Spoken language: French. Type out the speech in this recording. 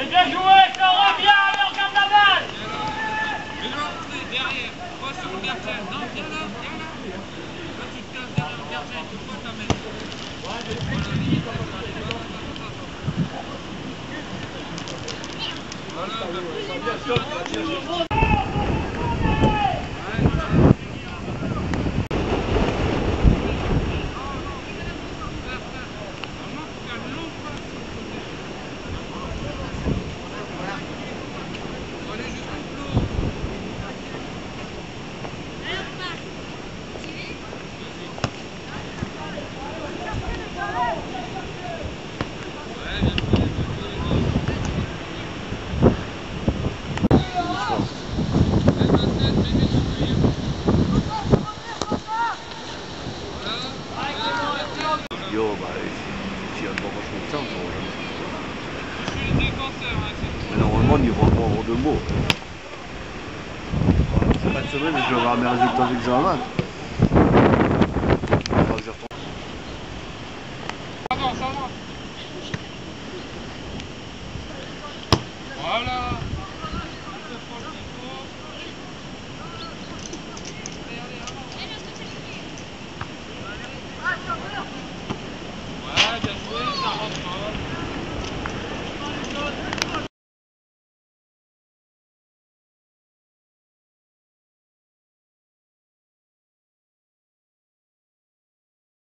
Et bien joué, ça revient, allez, on garde la balle derrière, pas sur le non, viens là, viens là Toi tu te derrière le gardien, tu Ouais, Voilà, bien sûr, temps, Je suis défenseur, normalement, il va pas avoir de mots. De semaine, je vais avoir mes résultats d'examen.